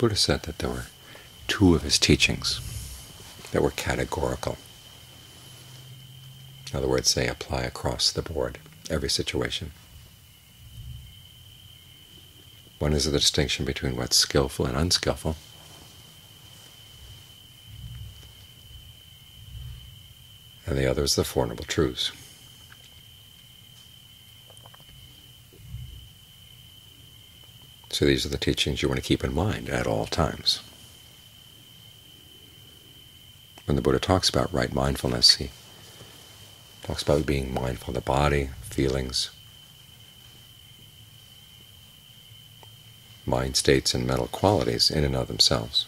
Buddha said that there were two of his teachings that were categorical. In other words, they apply across the board, every situation. One is the distinction between what's skillful and unskillful. And the other is the Four Noble Truths. So these are the teachings you want to keep in mind at all times. When the Buddha talks about right mindfulness, he talks about being mindful of the body, feelings, mind states, and mental qualities in and of themselves.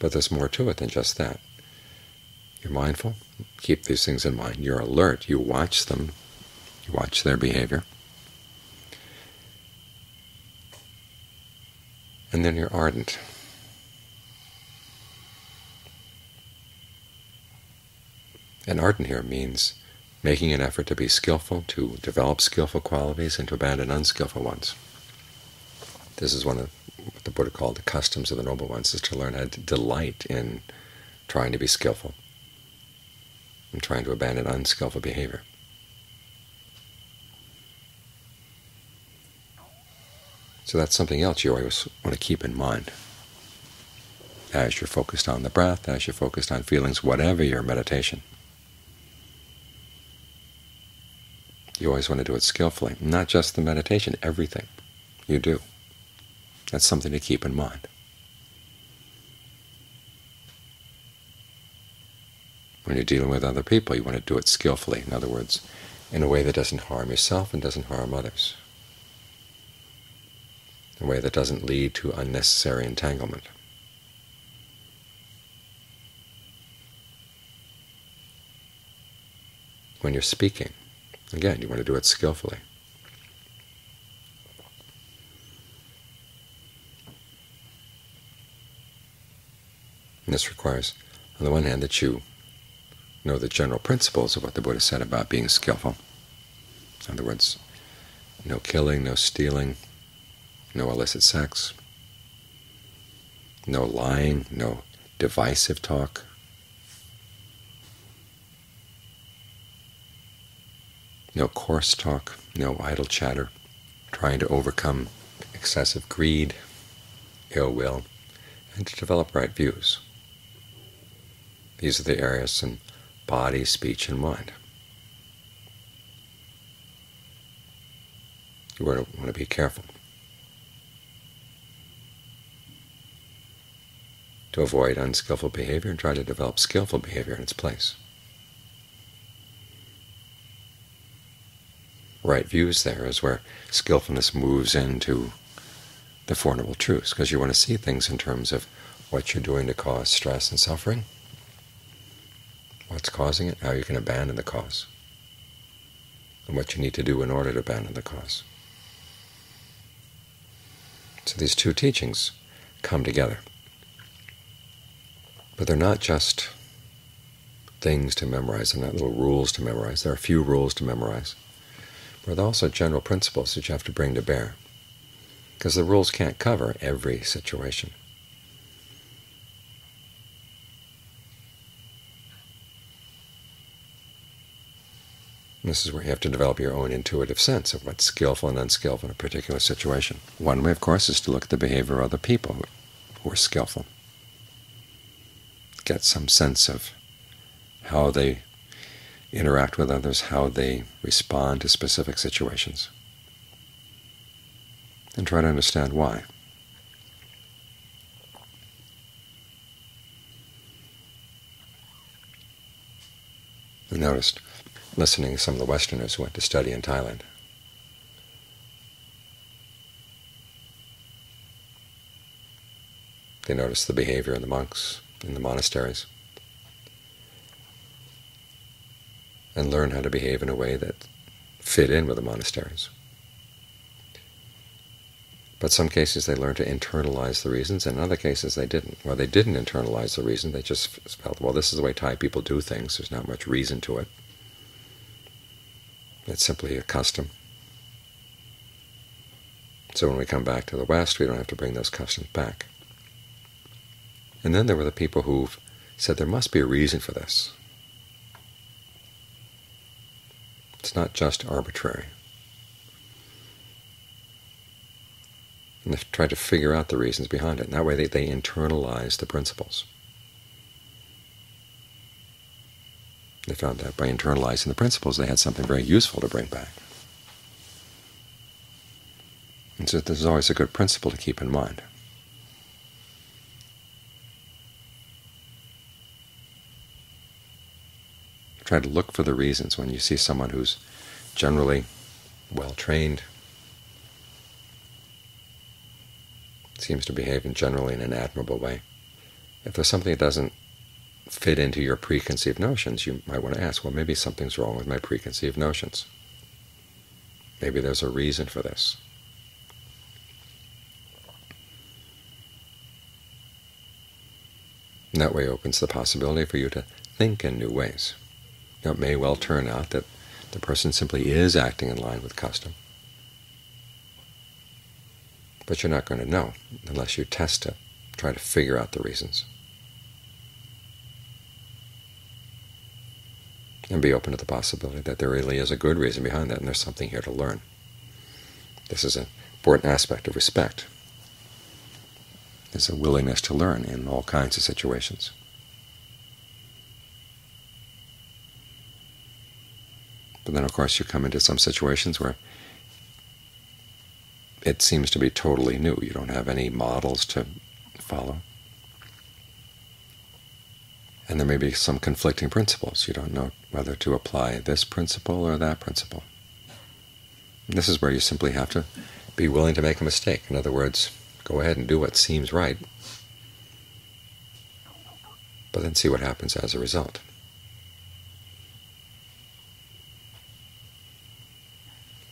But there's more to it than just that. You're mindful, keep these things in mind. You're alert, you watch them, you watch their behavior. And then you're ardent. And ardent here means making an effort to be skillful, to develop skillful qualities, and to abandon unskillful ones. This is one of what the Buddha called the customs of the noble ones, is to learn how to delight in trying to be skillful and trying to abandon unskillful behavior. So that's something else you always want to keep in mind as you're focused on the breath, as you're focused on feelings, whatever your meditation. You always want to do it skillfully, not just the meditation, everything you do. That's something to keep in mind. When you're dealing with other people, you want to do it skillfully. In other words, in a way that doesn't harm yourself and doesn't harm others, in a way that doesn't lead to unnecessary entanglement. When you're speaking, Again, you want to do it skillfully. And this requires, on the one hand, that you know the general principles of what the Buddha said about being skillful. In other words, no killing, no stealing, no illicit sex, no lying, no divisive talk, no coarse talk, no idle chatter, trying to overcome excessive greed, ill will, and to develop right views. These are the areas in body, speech, and mind. You want to be careful to avoid unskillful behavior and try to develop skillful behavior in its place. right views there is where skillfulness moves into the Four Noble Truths, because you want to see things in terms of what you're doing to cause stress and suffering, what's causing it, how you can abandon the cause, and what you need to do in order to abandon the cause. So these two teachings come together. But they're not just things to memorize, they're not little rules to memorize. There are a few rules to memorize but they're also general principles that you have to bring to bear, because the rules can't cover every situation. This is where you have to develop your own intuitive sense of what's skillful and unskillful in a particular situation. One way, of course, is to look at the behavior of other people who are skillful. Get some sense of how they interact with others, how they respond to specific situations, and try to understand why. Noticed, listening to some of the Westerners who went to study in Thailand, they noticed the behavior of the monks in the monasteries. and learn how to behave in a way that fit in with the monasteries. But some cases they learned to internalize the reasons, and in other cases they didn't. Well, they didn't internalize the reason. They just felt, well, this is the way Thai people do things. There's not much reason to it. It's simply a custom. So when we come back to the West, we don't have to bring those customs back. And then there were the people who said there must be a reason for this. It's not just arbitrary. And they tried to figure out the reasons behind it. And that way they, they internalize the principles. They found that by internalizing the principles, they had something very useful to bring back. And so this is always a good principle to keep in mind. Try to look for the reasons when you see someone who's generally well-trained, seems to behave in generally in an admirable way. If there's something that doesn't fit into your preconceived notions, you might want to ask, well, maybe something's wrong with my preconceived notions. Maybe there's a reason for this. And that way opens the possibility for you to think in new ways. Now, it may well turn out that the person simply is acting in line with custom, but you're not going to know unless you test it, try to figure out the reasons. And be open to the possibility that there really is a good reason behind that, and there's something here to learn. This is an important aspect of respect. It's a willingness to learn in all kinds of situations. But then, of course, you come into some situations where it seems to be totally new. You don't have any models to follow. And there may be some conflicting principles. You don't know whether to apply this principle or that principle. And this is where you simply have to be willing to make a mistake. In other words, go ahead and do what seems right, but then see what happens as a result.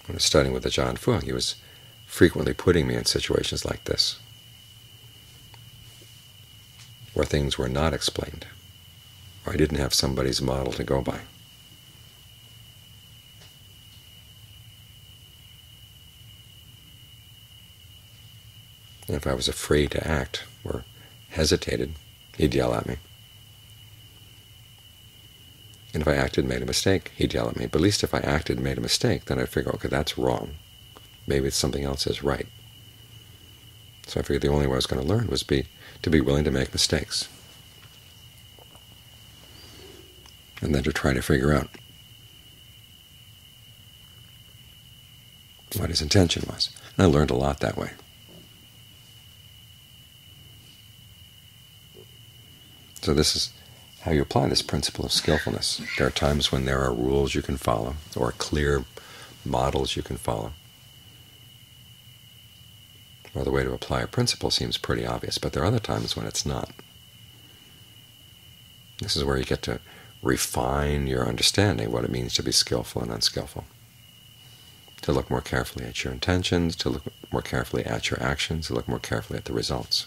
When I was studying with Ajaan Fuang, he was frequently putting me in situations like this, where things were not explained, I didn't have somebody's model to go by. And if I was afraid to act or hesitated, he'd yell at me. And if I acted and made a mistake, he'd yell at me. But at least if I acted and made a mistake, then I'd figure, okay, that's wrong. Maybe it's something else is right. So I figured the only way I was going to learn was be to be willing to make mistakes. And then to try to figure out what his intention was. And I learned a lot that way. So this is how you apply this principle of skillfulness. There are times when there are rules you can follow, or clear models you can follow. Or the way to apply a principle seems pretty obvious, but there are other times when it's not. This is where you get to refine your understanding what it means to be skillful and unskillful, to look more carefully at your intentions, to look more carefully at your actions, to look more carefully at the results.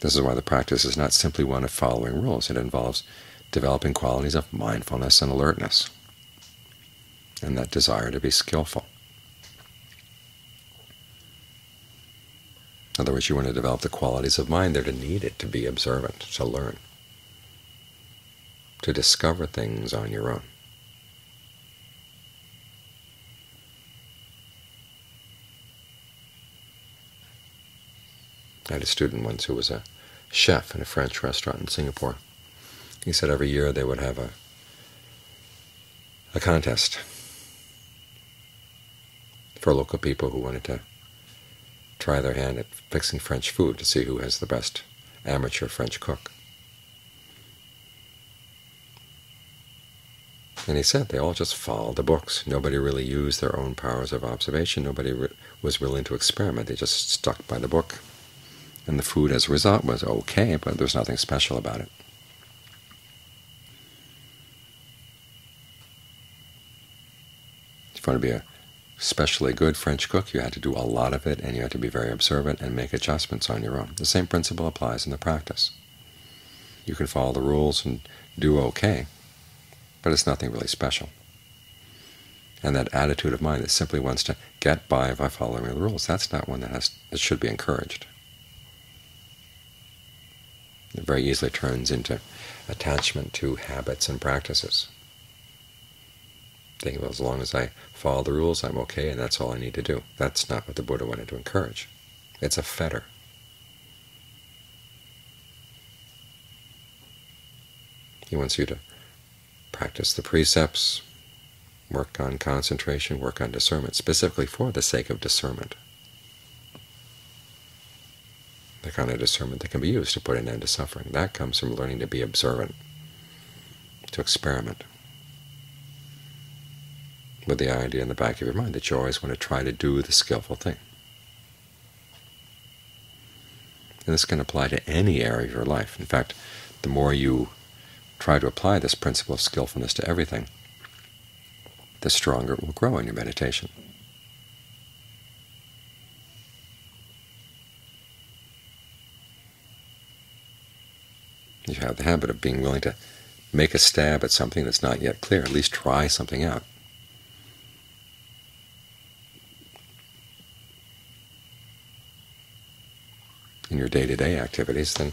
This is why the practice is not simply one of following rules. It involves developing qualities of mindfulness and alertness, and that desire to be skillful. In other words, you want to develop the qualities of mind that are needed to be observant, to learn, to discover things on your own. I had a student once who was a chef in a French restaurant in Singapore. He said every year they would have a a contest for local people who wanted to try their hand at fixing French food to see who has the best amateur French cook. And he said they all just followed the books. Nobody really used their own powers of observation. Nobody was willing to experiment. They just stuck by the book and the food as a result was okay, but there's nothing special about it. You want to be a especially good French cook, you had to do a lot of it, and you had to be very observant and make adjustments on your own. The same principle applies in the practice. You can follow the rules and do okay, but it's nothing really special. And that attitude of mind that simply wants to get by by following the rules, that's not one that, has, that should be encouraged. It very easily turns into attachment to habits and practices. Thinking, well, as long as I follow the rules, I'm okay, and that's all I need to do. That's not what the Buddha wanted to encourage. It's a fetter. He wants you to practice the precepts, work on concentration, work on discernment, specifically for the sake of discernment. The kind of discernment that can be used to put an end to suffering. That comes from learning to be observant, to experiment, with the idea in the back of your mind that you always want to try to do the skillful thing. And this can apply to any area of your life. In fact, the more you try to apply this principle of skillfulness to everything, the stronger it will grow in your meditation. You have the habit of being willing to make a stab at something that's not yet clear, at least try something out. in your day-to-day -day activities, then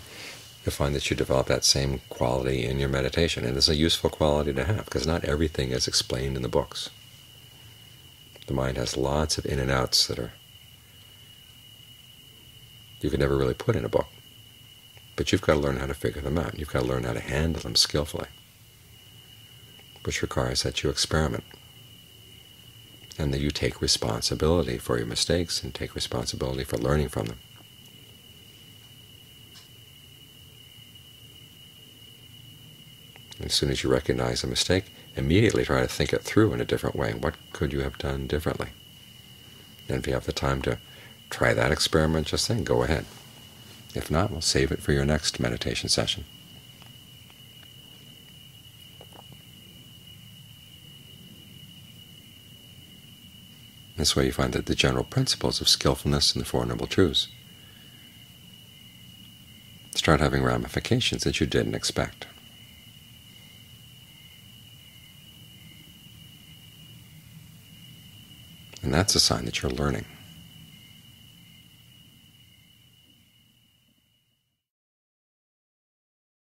you'll find that you develop that same quality in your meditation. And it's a useful quality to have, because not everything is explained in the books. The mind has lots of in and outs that are you could never really put in a book. But you've got to learn how to figure them out. You've got to learn how to handle them skillfully, which requires that you experiment and that you take responsibility for your mistakes and take responsibility for learning from them. As soon as you recognize a mistake, immediately try to think it through in a different way. What could you have done differently? And if you have the time to try that experiment just then, go ahead. If not, we'll save it for your next meditation session. This way you find that the general principles of skillfulness and the Four Noble Truths start having ramifications that you didn't expect. And that's a sign that you're learning.